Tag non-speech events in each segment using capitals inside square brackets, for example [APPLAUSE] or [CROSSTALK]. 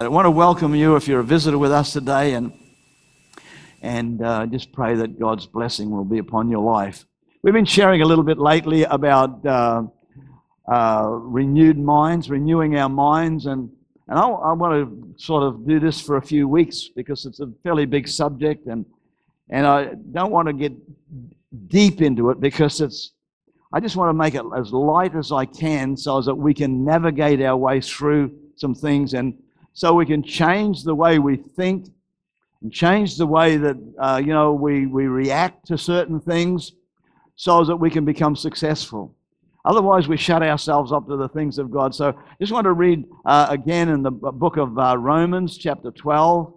I want to welcome you if you're a visitor with us today and, and uh, just pray that God's blessing will be upon your life. We've been sharing a little bit lately about uh, uh, renewed minds, renewing our minds, and, and I, I, want to sort of do this for a few weeks because it's a fairly big subject, and, and I don't want to get deep into it because it's I just want to make it as light as I can so that we can navigate our way through some things and so we can change the way we think and change the way that uh, you know we, we react to certain things so that we can become successful. Otherwise we shut ourselves up to the things of god. So I just want to read uh, again in the book of uh, romans chapter 12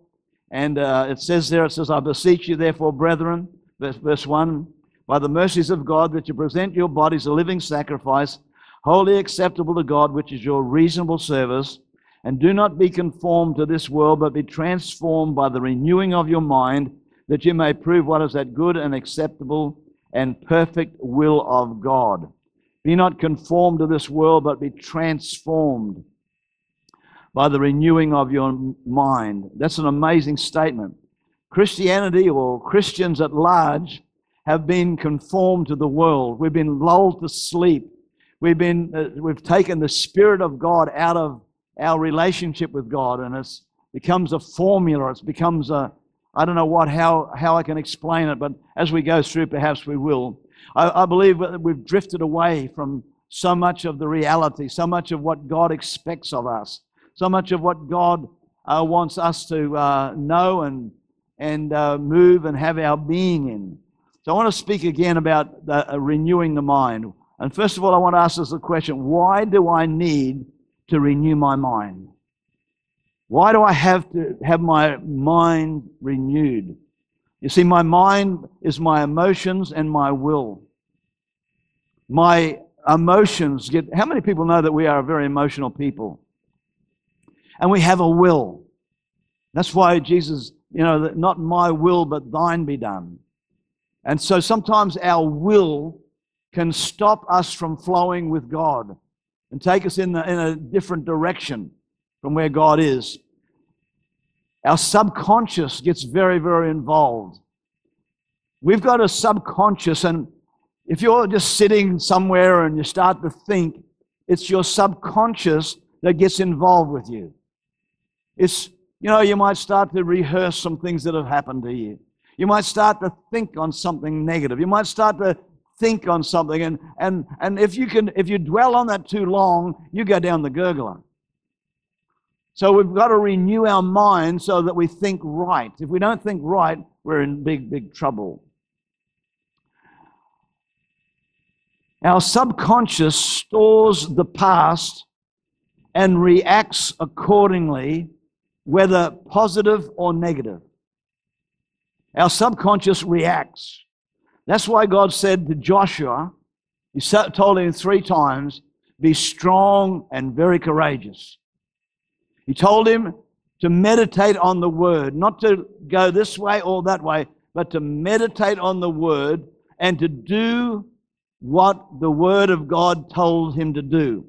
and uh, it says there it says i beseech you therefore brethren verse, verse 1 by the mercies of god that you present your bodies a living sacrifice holy acceptable to god which is your reasonable service and do not be conformed to this world, but be transformed by the renewing of your mind, that you may prove what is that good and acceptable and perfect will of God. Be not conformed to this world, but be transformed by the renewing of your mind. That's an amazing statement. Christianity or Christians at large have been conformed to the world. We've been lulled to sleep. We've, been, uh, we've taken the Spirit of God out of our relationship with God, and it becomes a formula. It becomes a, I don't know what, how, how I can explain it, but as we go through, perhaps we will. I, I believe that we've drifted away from so much of the reality, so much of what God expects of us, so much of what God uh, wants us to uh, know and, and uh, move and have our being in. So I want to speak again about the, uh, renewing the mind. And first of all, I want to ask us the question why do I need to renew my mind? Why do I have to have my mind renewed? You see, my mind is my emotions and my will. My emotions get. How many people know that we are a very emotional people? And we have a will. That's why Jesus, you know, that not my will, but thine be done. And so sometimes our will can stop us from flowing with God and take us in, the, in a different direction from where God is. Our subconscious gets very, very involved. We've got a subconscious, and if you're just sitting somewhere and you start to think, it's your subconscious that gets involved with you. It's, you know, you might start to rehearse some things that have happened to you. You might start to think on something negative. You might start to think on something. And and and if you can if you dwell on that too long you go down the gurgler. So we've got to renew our mind so that we think right. If we don't think right we're in big big trouble. Our subconscious stores the past and reacts accordingly whether positive or negative. Our subconscious reacts that's why God said to Joshua, He told him three times, be strong and very courageous. He told him to meditate on the word, not to go this way or that way, but to meditate on the word and to do what the word of God told him to do.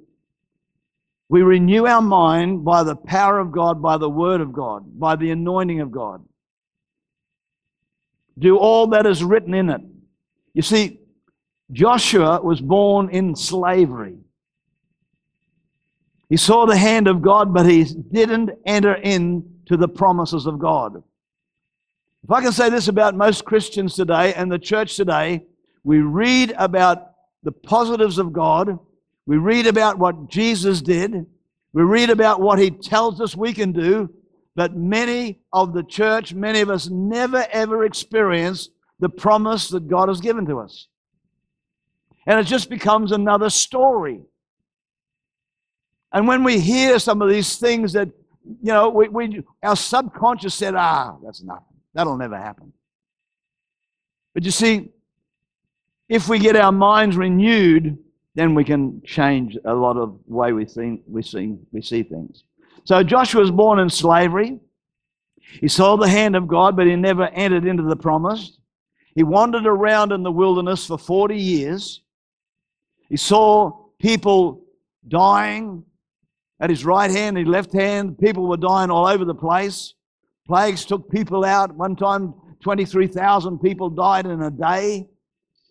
We renew our mind by the power of God, by the word of God, by the anointing of God. Do all that is written in it. You see, Joshua was born in slavery. He saw the hand of God, but he didn't enter into the promises of God. If I can say this about most Christians today and the church today, we read about the positives of God, we read about what Jesus did, we read about what he tells us we can do, but many of the church, many of us never ever experience the promise that God has given to us. And it just becomes another story. And when we hear some of these things that, you know, we, we, our subconscious said, ah, that's nothing. That'll never happen. But you see, if we get our minds renewed, then we can change a lot of way we see, we see, we see things. So Joshua was born in slavery. He saw the hand of God, but he never entered into the promise. He wandered around in the wilderness for 40 years. He saw people dying. at his right hand, his left hand. People were dying all over the place. Plagues took people out. One time, 23,000 people died in a day.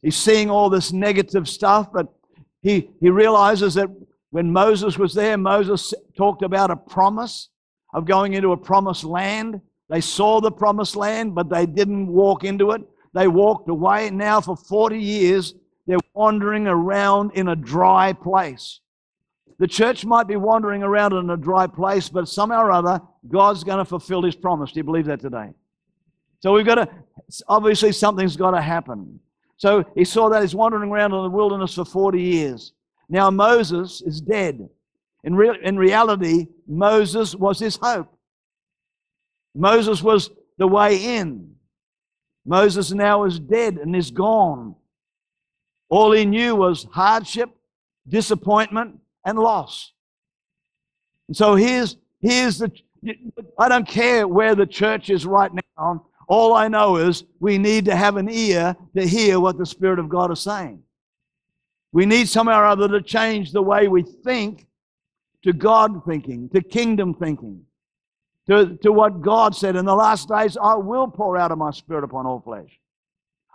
He's seeing all this negative stuff, but he, he realizes that when Moses was there, Moses talked about a promise of going into a promised land. They saw the promised land, but they didn't walk into it. They walked away. Now, for 40 years, they're wandering around in a dry place. The church might be wandering around in a dry place, but somehow or other, God's going to fulfill his promise. Do you believe that today? So we've got to, obviously, something's got to happen. So he saw that he's wandering around in the wilderness for 40 years. Now Moses is dead. In, re- in reality, Moses was his hope. Moses was the way in. Moses now is dead and is gone. All he knew was hardship, disappointment, and loss. And so here's, here's the, I don't care where the church is right now. All I know is we need to have an ear to hear what the Spirit of God is saying. We need somehow or other to change the way we think to God thinking, to kingdom thinking, to, to what God said. In the last days, I will pour out of my Spirit upon all flesh.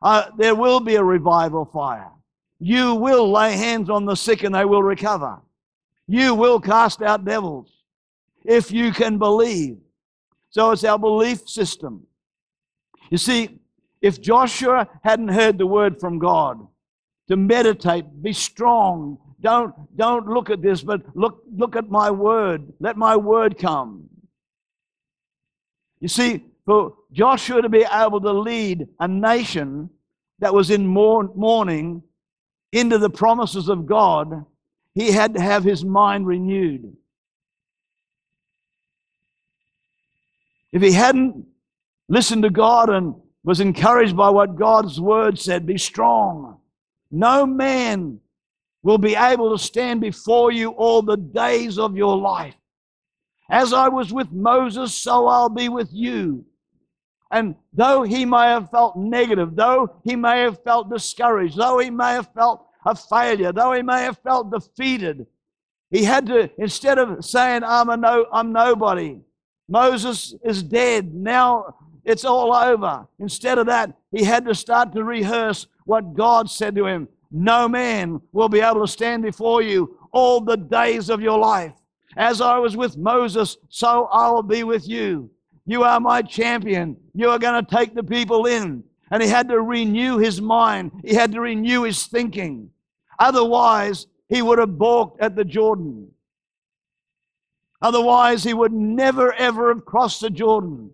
Uh, there will be a revival fire. You will lay hands on the sick and they will recover. You will cast out devils if you can believe. So it's our belief system. You see, if Joshua hadn't heard the word from God to meditate, be strong, don't, don't look at this, but look, look at my word. Let my word come. You see, for Joshua to be able to lead a nation that was in mourning into the promises of God, he had to have his mind renewed. If he hadn't listened to God and was encouraged by what God's word said, be strong. No man will be able to stand before you all the days of your life. As I was with Moses, so I'll be with you. And though he may have felt negative, though he may have felt discouraged, though he may have felt a failure, though he may have felt defeated, he had to, instead of saying, I'm, a no, I'm nobody, Moses is dead. Now it's all over. Instead of that, he had to start to rehearse what God said to him. No man will be able to stand before you all the days of your life. As I was with Moses, so I will be with you. You are my champion. You are going to take the people in. And he had to renew his mind. He had to renew his thinking. Otherwise, he would have balked at the Jordan. Otherwise, he would never, ever have crossed the Jordan.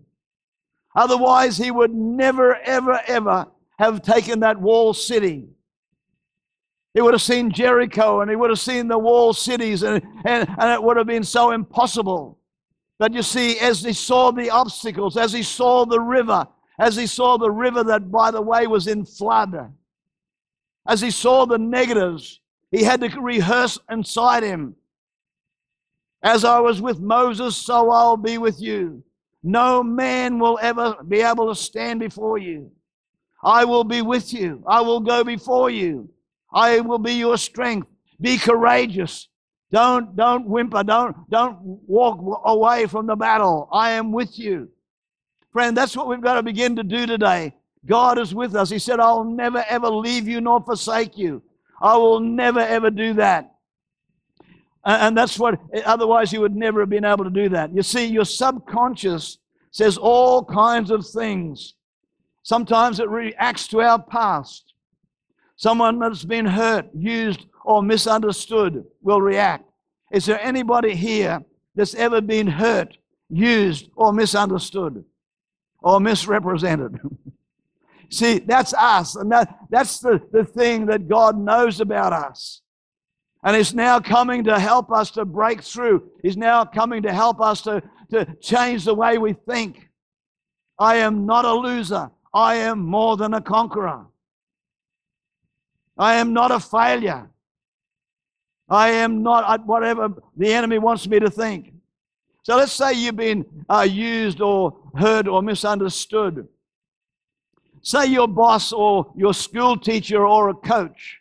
Otherwise, he would never, ever, ever have taken that wall city. He would have seen Jericho and he would have seen the wall cities, and, and, and it would have been so impossible. But you see, as he saw the obstacles, as he saw the river, as he saw the river that, by the way, was in flood, as he saw the negatives, he had to rehearse inside him. As I was with Moses, so I'll be with you. No man will ever be able to stand before you. I will be with you. I will go before you. I will be your strength. Be courageous. Don't, don't whimper. Don't, don't walk away from the battle. I am with you. Friend, that's what we've got to begin to do today. God is with us. He said, I'll never ever leave you nor forsake you. I will never ever do that. And that's what, otherwise, you would never have been able to do that. You see, your subconscious says all kinds of things. Sometimes it reacts to our past. Someone that's been hurt, used, or misunderstood will react. Is there anybody here that's ever been hurt, used, or misunderstood, or misrepresented? [LAUGHS] See, that's us, and that, that's the, the thing that God knows about us. And is now coming to help us to break through. He's now coming to help us to, to change the way we think. I am not a loser. I am more than a conqueror. I am not a failure. I am not whatever the enemy wants me to think. So let's say you've been uh, used or heard or misunderstood. Say your boss or your school teacher or a coach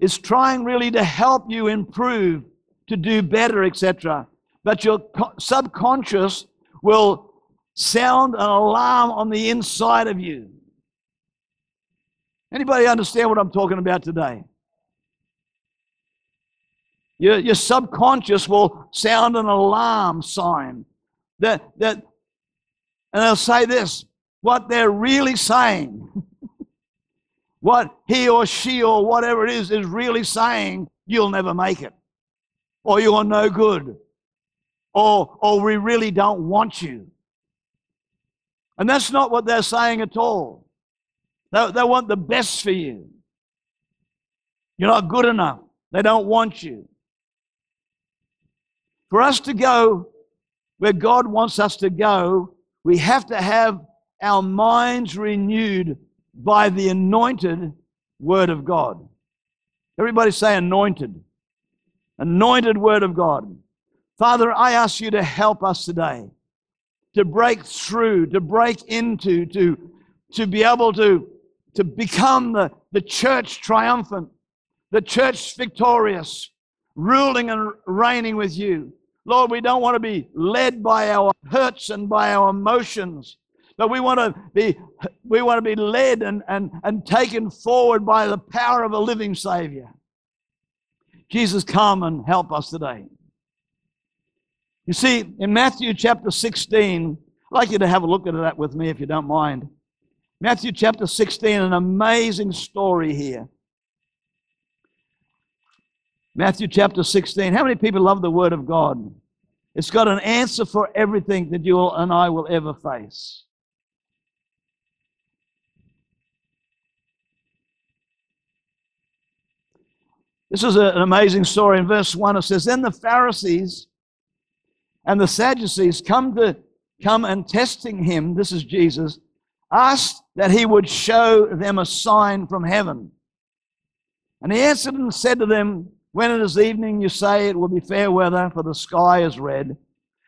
is trying really to help you improve to do better, etc. But your co- subconscious will sound an alarm on the inside of you. Anybody understand what I'm talking about today? Your, your subconscious will sound an alarm sign that, that, and they'll say this what they're really saying, [LAUGHS] what he or she or whatever it is is really saying, you'll never make it, or you're no good, or, or we really don't want you. And that's not what they're saying at all. They, they want the best for you. You're not good enough. They don't want you. For us to go where God wants us to go, we have to have our minds renewed by the anointed Word of God. Everybody say anointed. Anointed Word of God. Father, I ask you to help us today to break through, to break into, to, to be able to, to become the, the church triumphant, the church victorious, ruling and reigning with you. Lord, we don't want to be led by our hurts and by our emotions, but we want to be, we want to be led and, and, and taken forward by the power of a living Savior. Jesus, come and help us today. You see, in Matthew chapter 16, I'd like you to have a look at that with me if you don't mind. Matthew chapter 16, an amazing story here. Matthew chapter 16. How many people love the Word of God? It's got an answer for everything that you and I will ever face. This is an amazing story. In verse 1, it says, Then the Pharisees and the Sadducees come to come and testing him, this is Jesus, asked that he would show them a sign from heaven. And he answered and said to them, when it is evening, you say it will be fair weather, for the sky is red.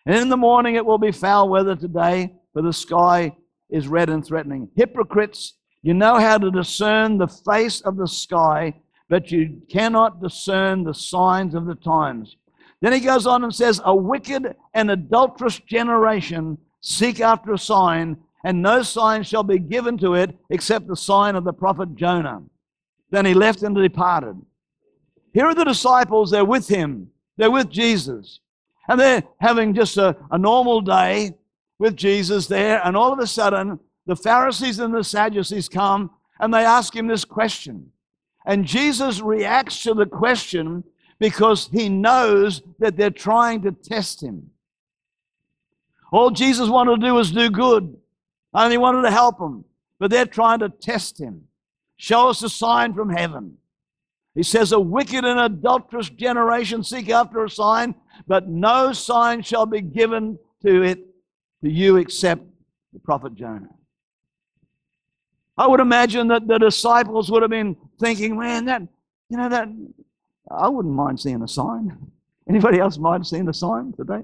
And in the morning, it will be foul weather today, for the sky is red and threatening. Hypocrites, you know how to discern the face of the sky, but you cannot discern the signs of the times. Then he goes on and says, A wicked and adulterous generation seek after a sign, and no sign shall be given to it except the sign of the prophet Jonah. Then he left and departed. Here are the disciples, they're with him, they're with Jesus. And they're having just a, a normal day with Jesus there, and all of a sudden, the Pharisees and the Sadducees come and they ask him this question. And Jesus reacts to the question because he knows that they're trying to test him. All Jesus wanted to do was do good, and he wanted to help them, but they're trying to test him. Show us a sign from heaven. He says, A wicked and adulterous generation seek after a sign, but no sign shall be given to it to you except the prophet Jonah. I would imagine that the disciples would have been thinking, man, that, you know, that, I wouldn't mind seeing a sign. [LAUGHS] Anybody else mind seeing a sign today?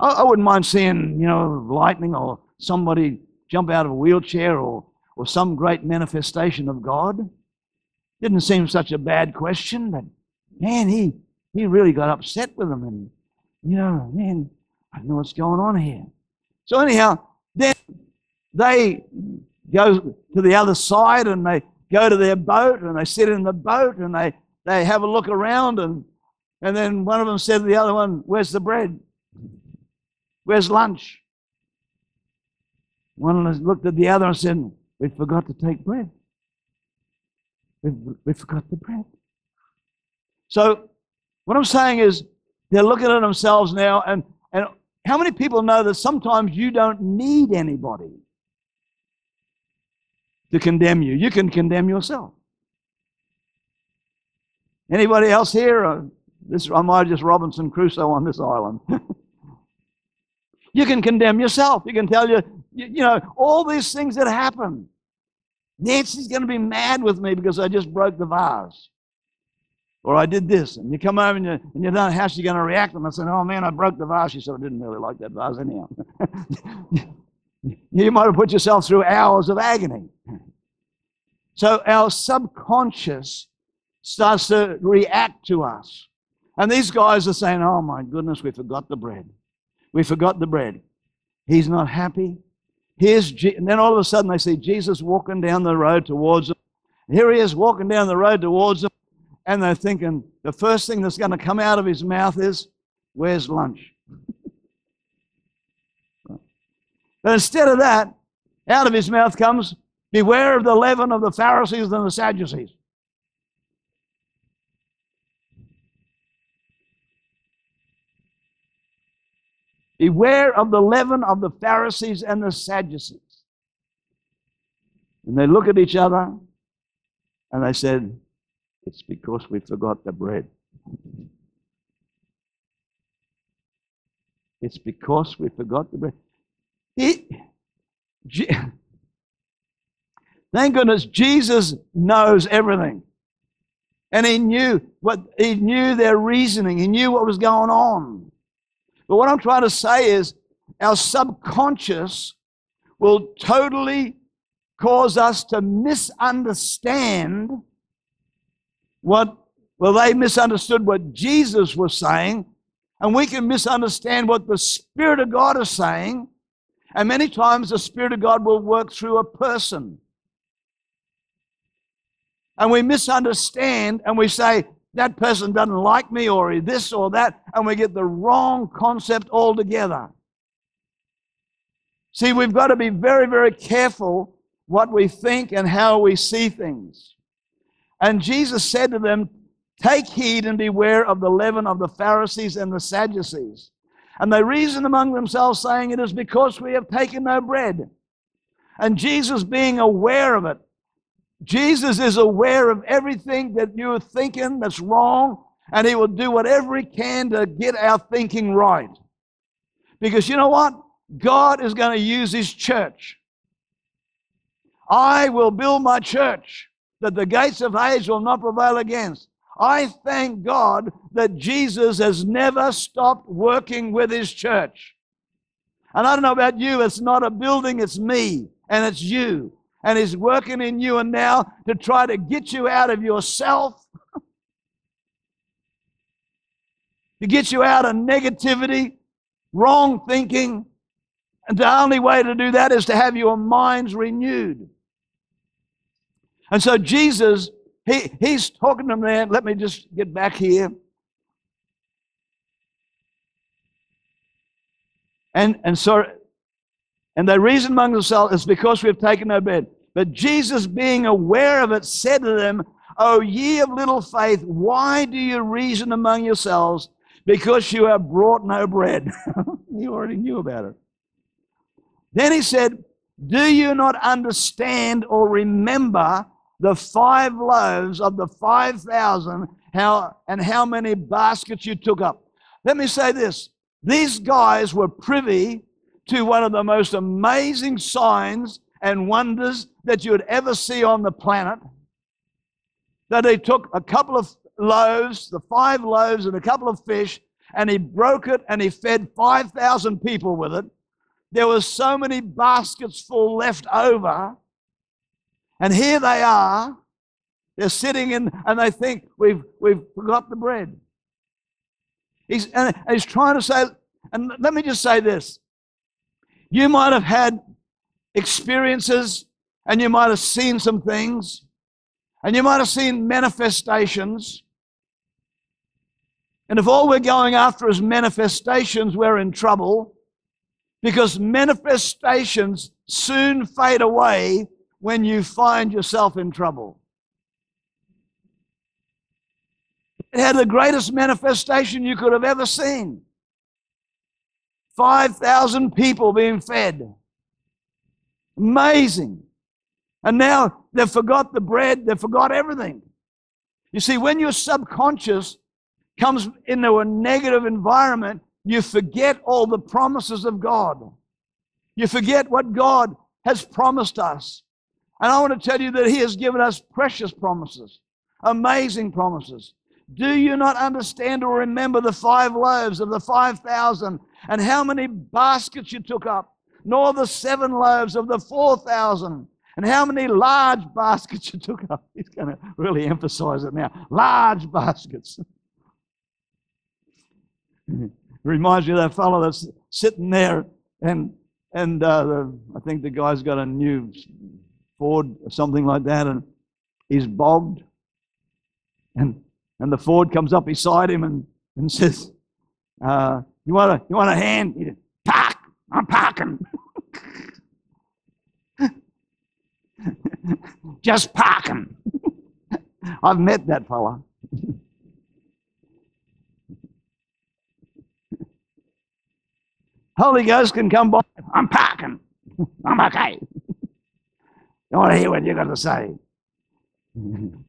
I, I wouldn't mind seeing, you know, lightning or somebody jump out of a wheelchair or, or some great manifestation of God. Didn't seem such a bad question, but man, he, he really got upset with them. And, you know, man, I don't know what's going on here. So, anyhow, then they go to the other side and they go to their boat and they sit in the boat and they, they have a look around. And, and then one of them said to the other one, Where's the bread? Where's lunch? One looked at the other and said, We forgot to take bread. We, we forgot the bread. So, what I'm saying is, they're looking at themselves now, and, and how many people know that sometimes you don't need anybody to condemn you? You can condemn yourself. Anybody else here? Uh, this, I might just Robinson Crusoe on this island. [LAUGHS] you can condemn yourself. You can tell you, you, you know, all these things that happen. Nancy's going to be mad with me because I just broke the vase. Or I did this. And you come over and you, and you don't know how she's going to react. And I said, Oh man, I broke the vase. She said, I didn't really like that vase anyhow. [LAUGHS] you might have put yourself through hours of agony. So our subconscious starts to react to us. And these guys are saying, Oh my goodness, we forgot the bread. We forgot the bread. He's not happy. Here's Je- and then all of a sudden they see Jesus walking down the road towards them. Here he is walking down the road towards them, and they're thinking the first thing that's going to come out of his mouth is, Where's lunch? [LAUGHS] but instead of that, out of his mouth comes, Beware of the leaven of the Pharisees and the Sadducees. Beware of the leaven of the Pharisees and the Sadducees. And they look at each other and they said, It's because we forgot the bread. It's because we forgot the bread. It, thank goodness Jesus knows everything. And he knew what he knew their reasoning. He knew what was going on. But what I'm trying to say is our subconscious will totally cause us to misunderstand what, well, they misunderstood what Jesus was saying, and we can misunderstand what the Spirit of God is saying. And many times the Spirit of God will work through a person. And we misunderstand and we say, that person doesn't like me or this or that, and we get the wrong concept altogether. See, we've got to be very, very careful what we think and how we see things. And Jesus said to them, Take heed and beware of the leaven of the Pharisees and the Sadducees. And they reasoned among themselves, saying, It is because we have taken no bread. And Jesus, being aware of it, Jesus is aware of everything that you're thinking that's wrong, and He will do whatever He can to get our thinking right. Because you know what? God is going to use His church. I will build my church that the gates of Hades will not prevail against. I thank God that Jesus has never stopped working with His church. And I don't know about you, it's not a building, it's me, and it's you and is working in you and now to try to get you out of yourself, [LAUGHS] to get you out of negativity, wrong thinking. And the only way to do that is to have your minds renewed. And so Jesus, he, he's talking to there. Let me just get back here. And, and so, and they reason among themselves, it's because we have taken no bed. But Jesus, being aware of it, said to them, O ye of little faith, why do you reason among yourselves? Because you have brought no bread. [LAUGHS] you already knew about it. Then he said, Do you not understand or remember the five loaves of the 5,000 how, and how many baskets you took up? Let me say this. These guys were privy to one of the most amazing signs and wonders that you would ever see on the planet. That he took a couple of loaves, the five loaves and a couple of fish, and he broke it and he fed 5,000 people with it. There was so many baskets full left over. And here they are. They're sitting in, and they think we've, we've forgot the bread. He's, and he's trying to say, and let me just say this. You might have had experiences and you might have seen some things and you might have seen manifestations. And if all we're going after is manifestations, we're in trouble because manifestations soon fade away when you find yourself in trouble. It had the greatest manifestation you could have ever seen 5,000 people being fed. Amazing. And now they've forgot the bread, they've forgot everything. You see, when your subconscious comes into a negative environment, you forget all the promises of God. You forget what God has promised us. And I want to tell you that He has given us precious promises, amazing promises. Do you not understand or remember the five loaves of the 5,000 and how many baskets you took up? Nor the seven loaves of the 4,000. And how many large baskets you took up? [LAUGHS] He's going to really emphasize it now. Large baskets. [LAUGHS] Reminds me of that fellow that's sitting there, and and uh, the, I think the guy's got a new Ford or something like that, and he's bogged, and and the Ford comes up beside him and and [LAUGHS] says, uh, "You want a you want a hand?" He said, Park, I'm parking. [LAUGHS] Just park parking. I've met that fella. Holy Ghost can come by. I'm parking. I'm okay. I want to hear what you got to say. [LAUGHS] I'm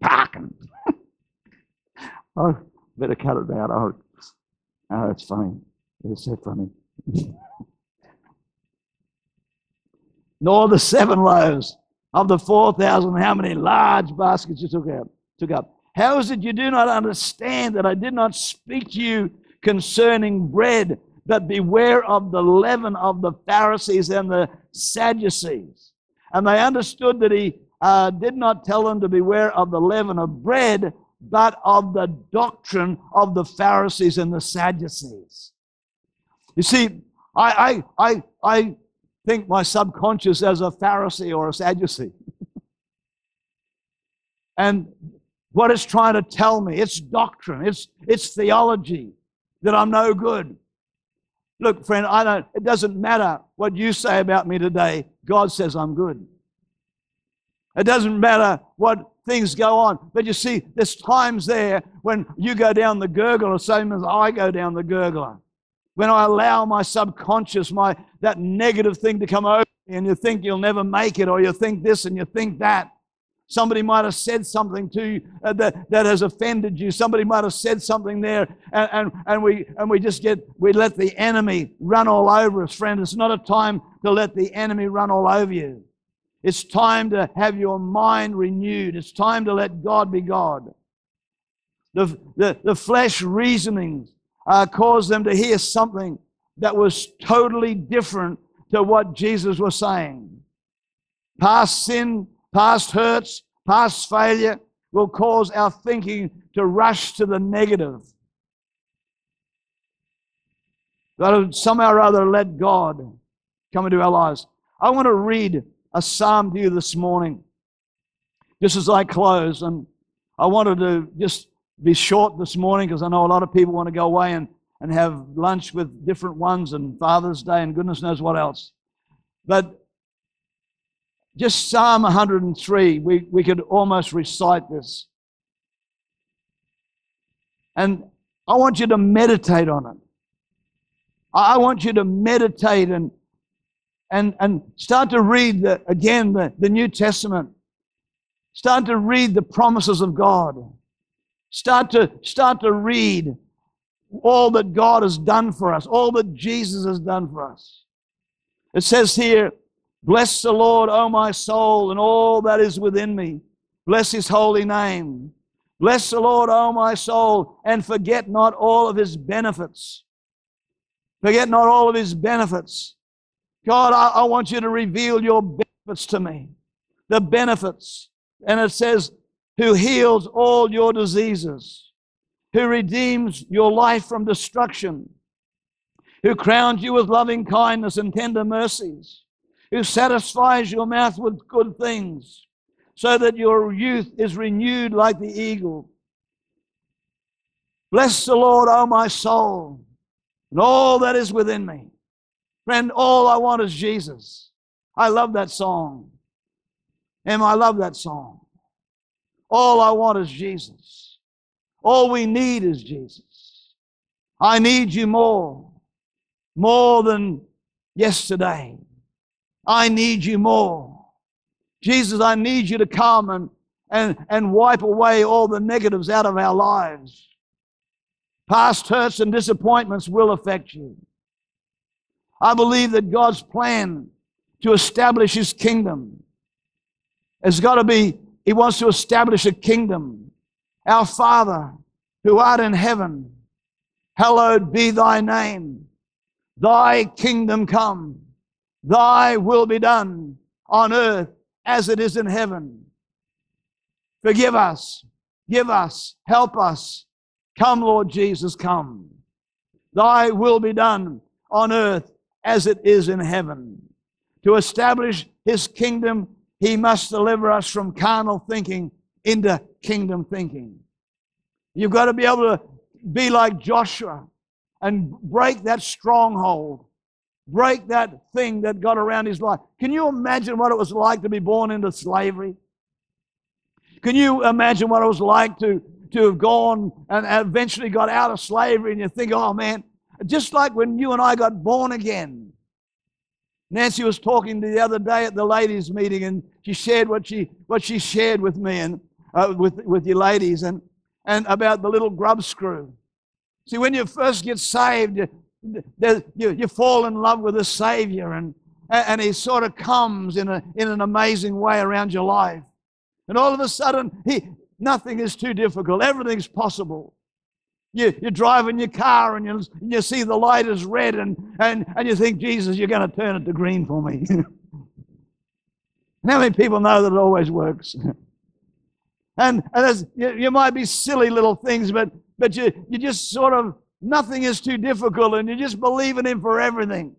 parking. [LAUGHS] oh, better cut it out. Oh, oh it's funny. It's so funny. Nor the seven loaves of the four thousand, how many large baskets you took out, took up. How is it you do not understand that I did not speak to you concerning bread, but beware of the leaven of the Pharisees and the Sadducees? And they understood that he uh, did not tell them to beware of the leaven of bread, but of the doctrine of the Pharisees and the Sadducees. You see, I, I, I, I think my subconscious as a Pharisee or a Sadducee. [LAUGHS] and what it's trying to tell me, it's doctrine, it's, it's theology that I'm no good. Look, friend, I don't, it doesn't matter what you say about me today. God says I'm good. It doesn't matter what things go on. But you see, there's times there when you go down the gurgler, same as I go down the gurgler when I allow my subconscious, my that negative thing to come over me, and you think you'll never make it, or you think this and you think that. Somebody might have said something to you uh, that, that has offended you. Somebody might have said something there, and, and, and, we, and we just get, we let the enemy run all over us, friend. It's not a time to let the enemy run all over you. It's time to have your mind renewed. It's time to let God be God. The, the, the flesh reasonings uh, caused them to hear something that was totally different to what Jesus was saying. Past sin, past hurts, past failure will cause our thinking to rush to the negative. But somehow or other let God come into our lives. I want to read a psalm to you this morning, just as I close. And I wanted to just be short this morning because I know a lot of people want to go away and, and have lunch with different ones and Father's Day and goodness knows what else. But just Psalm 103, we, we could almost recite this. And I want you to meditate on it. I want you to meditate and, and, and start to read the, again the, the New Testament. Start to read the promises of God. Start to, start to read all that God has done for us, all that Jesus has done for us. It says here, Bless the Lord, O my soul, and all that is within me. Bless his holy name. Bless the Lord, O my soul, and forget not all of his benefits. Forget not all of his benefits. God, I, I want you to reveal your benefits to me. The benefits. And it says, who heals all your diseases, who redeems your life from destruction, who crowns you with loving kindness and tender mercies, who satisfies your mouth with good things, so that your youth is renewed like the eagle. Bless the Lord, O my soul, and all that is within me. Friend, all I want is Jesus. I love that song. And I love that song. All I want is Jesus. All we need is Jesus. I need you more, more than yesterday. I need you more. Jesus, I need you to come and, and, and wipe away all the negatives out of our lives. Past hurts and disappointments will affect you. I believe that God's plan to establish His kingdom has got to be he wants to establish a kingdom. Our Father, who art in heaven, hallowed be thy name. Thy kingdom come. Thy will be done on earth as it is in heaven. Forgive us. Give us. Help us. Come, Lord Jesus, come. Thy will be done on earth as it is in heaven. To establish his kingdom, he must deliver us from carnal thinking into kingdom thinking. You've got to be able to be like Joshua and break that stronghold, break that thing that got around his life. Can you imagine what it was like to be born into slavery? Can you imagine what it was like to, to have gone and eventually got out of slavery and you think, oh man, just like when you and I got born again. Nancy was talking the other day at the ladies' meeting and she shared what she, what she shared with me and uh, with, with you ladies and, and about the little grub screw. See, when you first get saved, you, you, you fall in love with the Savior and, and He sort of comes in, a, in an amazing way around your life. And all of a sudden, he, nothing is too difficult. Everything's possible. You, you're driving your car and you, you see the light is red and, and, and you think, Jesus, you're going to turn it to green for me. [LAUGHS] how many people know that it always works? [LAUGHS] and and you, you might be silly little things, but, but you, you just sort of, nothing is too difficult and you just believe in Him for everything.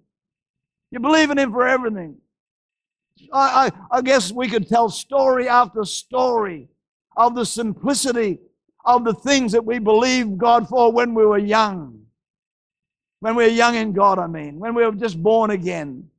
You believe in Him for everything. I, I, I guess we could tell story after story of the simplicity of the things that we believed God for when we were young. When we were young in God, I mean, when we were just born again.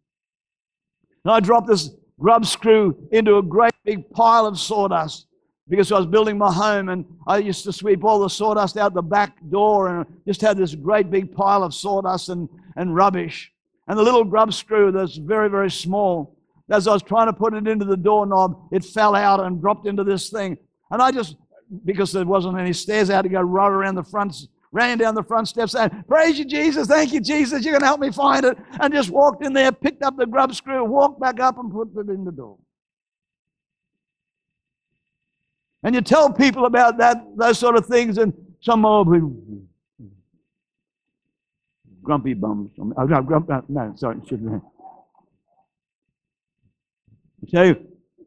And I dropped this grub screw into a great big pile of sawdust because I was building my home and I used to sweep all the sawdust out the back door and just had this great big pile of sawdust and, and rubbish. And the little grub screw that's very, very small as I was trying to put it into the doorknob, it fell out and dropped into this thing. And I just, because there wasn't any stairs, I had to go right around the front, ran down the front steps saying, Praise you, Jesus. Thank you, Jesus. You're going to help me find it. And just walked in there, picked up the grub screw, walked back up and put it in the door. And you tell people about that, those sort of things, and some old people, grumpy bums. Oh, no, grump, uh, no, sorry, shouldn't say,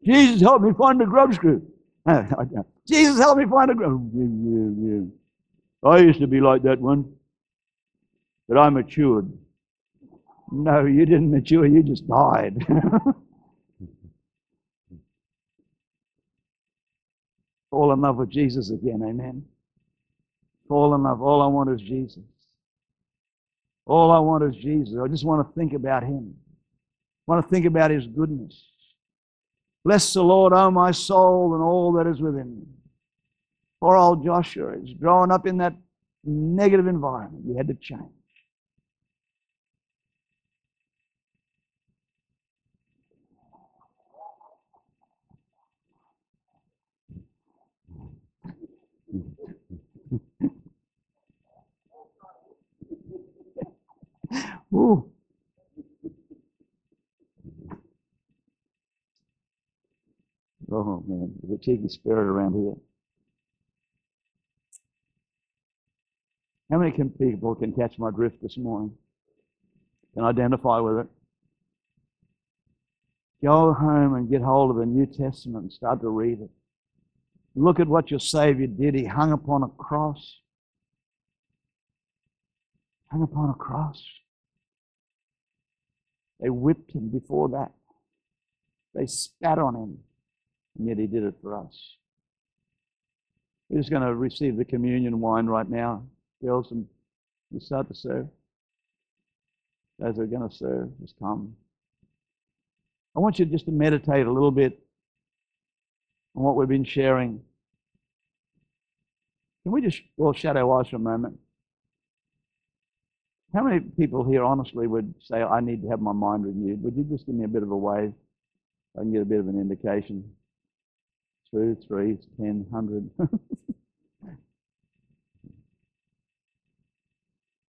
Jesus, help me find the grub screw. [LAUGHS] Jesus, help me find a grub. I used to be like that one, but I matured. No, you didn't mature, you just died. [LAUGHS] Fall in love with Jesus again, amen. Fall in love. All I want is Jesus. All I want is Jesus. I just want to think about Him. I want to think about His goodness. Bless the Lord, O my soul, and all that is within me. Poor old Joshua is growing up in that negative environment. He had to change. [LAUGHS] Ooh. Oh man, a cheeky spirit around here. How many can, people can catch my drift this morning? Can identify with it? Go home and get hold of the New Testament and start to read it. Look at what your Savior did. He hung upon a cross. Hung upon a cross. They whipped him before that. They spat on him. And yet he did it for us. We're just going to receive the communion wine right now, girls, and we start to serve. Those are going to serve, just come. I want you just to meditate a little bit on what we've been sharing. Can we just all shut our eyes for a moment? How many people here honestly would say, I need to have my mind renewed? Would you just give me a bit of a wave? I can get a bit of an indication two, three, ten, hundred. [LAUGHS]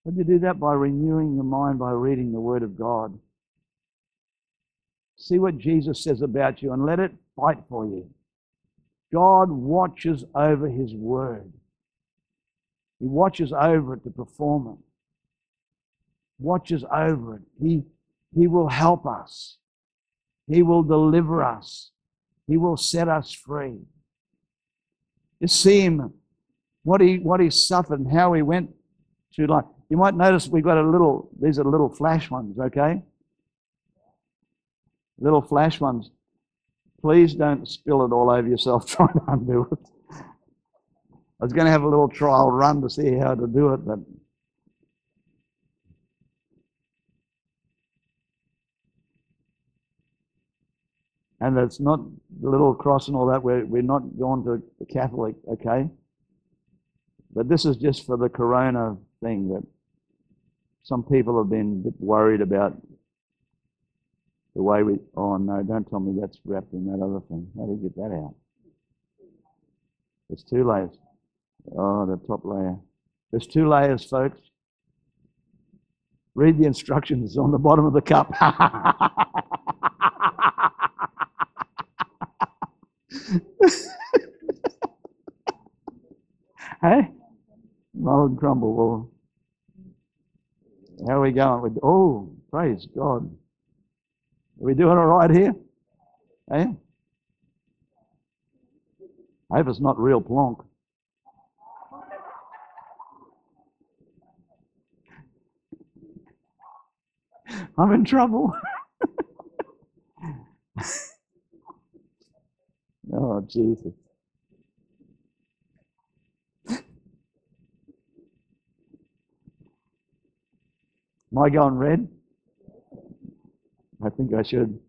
Would you do that by renewing your mind by reading the Word of God? See what Jesus says about you and let it fight for you. God watches over His Word. He watches over it to perform it. Watches over it. He, he will help us. He will deliver us. He will set us free. You see Him what he, what he suffered and how he went through life. You might notice we've got a little, these are little flash ones, okay? Little flash ones. Please don't spill it all over yourself [LAUGHS] trying to undo it. I was going to have a little trial run to see how to do it, but and it's not the little cross and all that. We're, we're not going to the Catholic, okay? But this is just for the corona thing that some people have been a bit worried about the way we. Oh no, don't tell me that's wrapped in that other thing. How do you get that out? There's two layers. Oh, the top layer. There's two layers, folks. Read the instructions on the bottom of the cup. [LAUGHS] hey? Roll and crumble. Well, how are we going? With, oh, praise God. Are we doing all right here? Hey? I hope it's not real plonk. I'm in trouble. [LAUGHS] oh, Jesus. Am I going red? I think I should.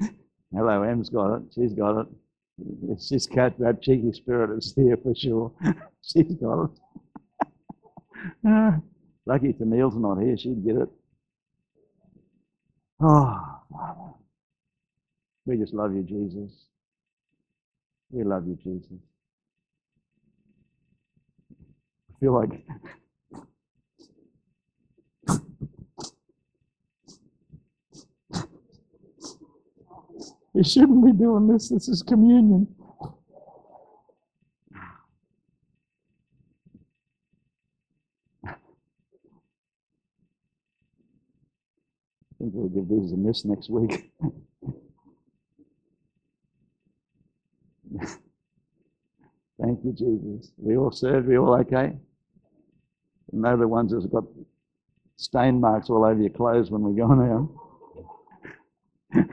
[LAUGHS] Hello, Em's got it. She's got it. It's just cat that cheeky spirit is here for sure. [LAUGHS] She's got it. [LAUGHS] Lucky Neil's not here, she'd get it. Oh, we just love you, Jesus. We love you, Jesus. I feel like we shouldn't be doing this. This is communion. I think we'll give these a miss next week. [LAUGHS] Thank you, Jesus. We all served. We all okay? Know the ones that's got stain marks all over your clothes when we go now. [LAUGHS]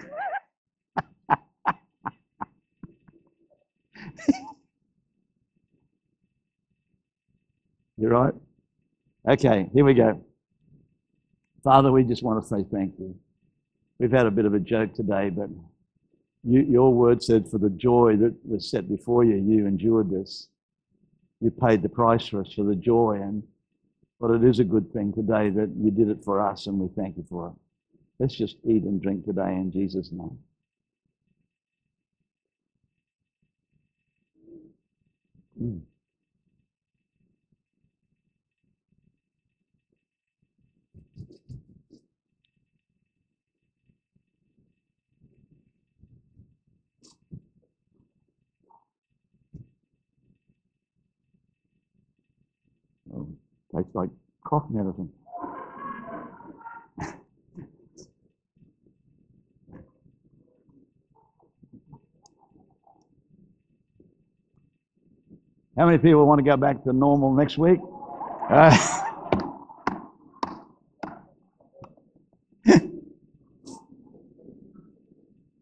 You're right? Okay, here we go. Father, we just want to say thank you. We've had a bit of a joke today, but you, your word said, for the joy that was set before you, you endured this. You paid the price for us for the joy. And but it is a good thing today that you did it for us, and we thank you for it. Let's just eat and drink today in Jesus' name. Mm. Tastes like cough medicine. How many people want to go back to normal next week? Uh, [LAUGHS]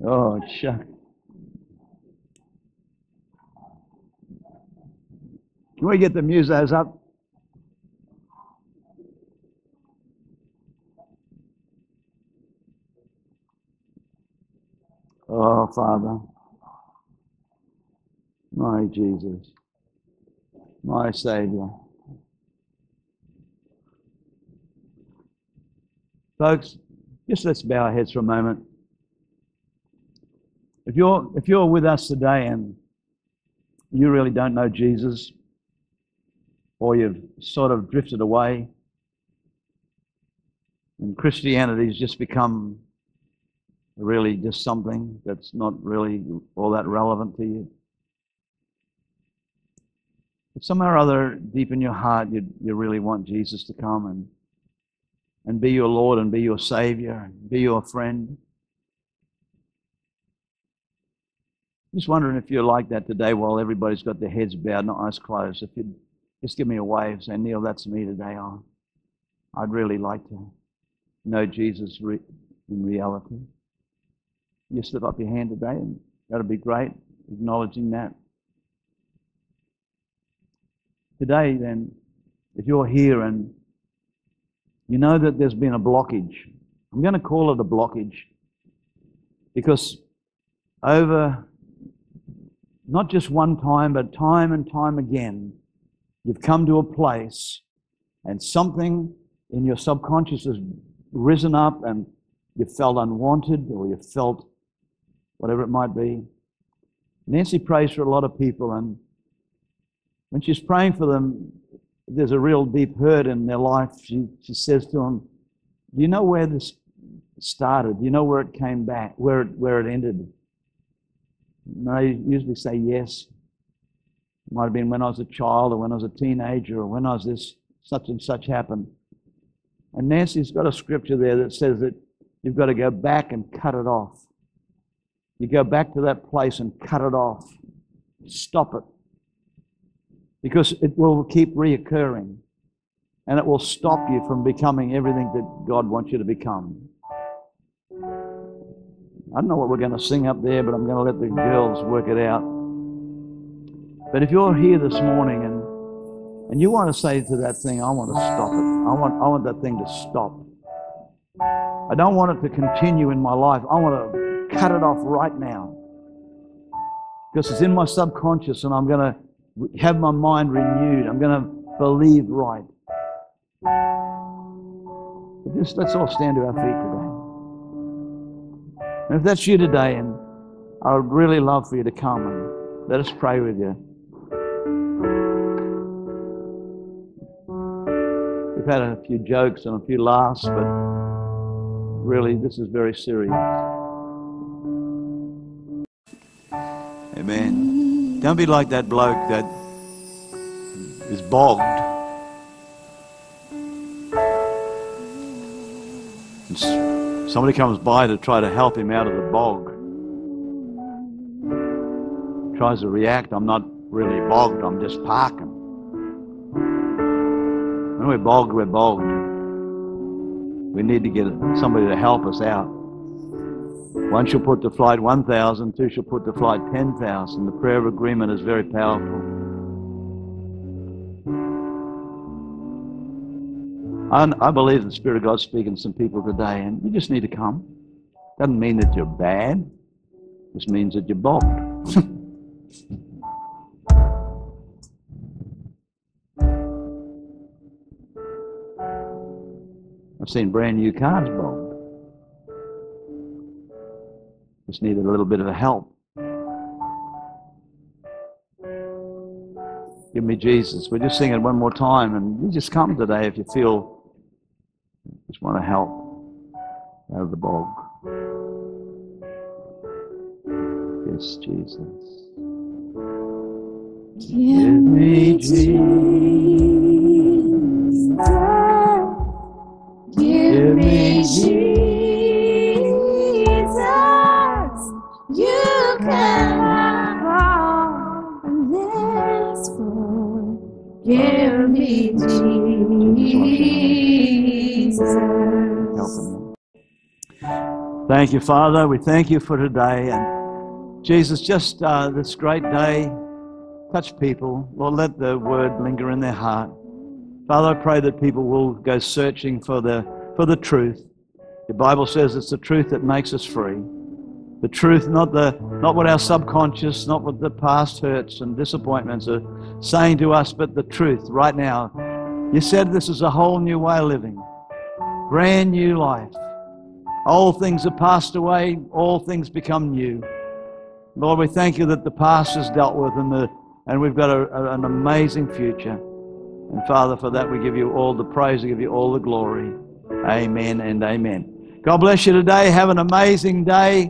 oh, shuck. Can we get the musos up? Oh, Father, my Jesus, my Savior. Folks, just let's bow our heads for a moment. If you're, if you're with us today and you really don't know Jesus, or you've sort of drifted away, and Christianity's just become really just something that's not really all that relevant to you. But somehow or other, deep in your heart, you, you really want Jesus to come and, and be your Lord and be your Savior and be your friend. Just wondering if you're like that today while everybody's got their heads bowed and eyes closed. If you'd just give me a wave, say, Neil, that's me today. I'd really like to know Jesus in reality. You slip up your hand today, and that'll be great, acknowledging that. Today, then, if you're here and you know that there's been a blockage, I'm going to call it a blockage because over not just one time, but time and time again, you've come to a place and something in your subconscious has risen up and you felt unwanted or you felt whatever it might be. Nancy prays for a lot of people, and when she's praying for them, there's a real deep hurt in their life. She, she says to them, Do you know where this started? Do you know where it came back, where it, where it ended? And I usually say yes. It might have been when I was a child or when I was a teenager or when I was this, such and such happened. And Nancy's got a scripture there that says that you've got to go back and cut it off. You go back to that place and cut it off. Stop it. Because it will keep reoccurring. And it will stop you from becoming everything that God wants you to become. I don't know what we're going to sing up there, but I'm going to let the girls work it out. But if you're here this morning and and you want to say to that thing, I want to stop it. I want, I want that thing to stop. I don't want it to continue in my life. I want to cut it off right now. Because it's in my subconscious and I'm going to have my mind renewed. I'm going to believe right. But just let's all stand to our feet today. And if that's you today, and I would really love for you to come and let us pray with you. We've had a few jokes and a few laughs, but really, this is very serious. Amen. Don't be like that bloke that is bogged. And somebody comes by to try to help him out of the bog. Tries to react. I'm not really bogged, I'm just parking. When we're bogged, we're bogged. We need to get somebody to help us out. One shall put to flight 1,000, two shall put to flight 10,000. The prayer of agreement is very powerful. I, I believe the Spirit of God's speaking to some people today, and you just need to come. Doesn't mean that you're bad. It just means that you're bogged. [LAUGHS] I've seen brand new cars bogged. Just needed a little bit of a help. Give me Jesus. We're just singing one more time, and you just come today if you feel you just want to help out of the bog. Yes, Jesus. Give me Jesus. Give me Jesus. You can have all this for. Give me Jesus. Thank you, Father. We thank you for today. And Jesus, just uh, this great day, touch people. Lord, let the word linger in their heart. Father, I pray that people will go searching for the, for the truth. The Bible says it's the truth that makes us free. The truth, not, the, not what our subconscious, not what the past hurts and disappointments are saying to us, but the truth right now. You said this is a whole new way of living, brand new life. Old things have passed away, all things become new. Lord, we thank you that the past is dealt with and, the, and we've got a, a, an amazing future. And Father, for that we give you all the praise, we give you all the glory. Amen and amen. God bless you today. Have an amazing day.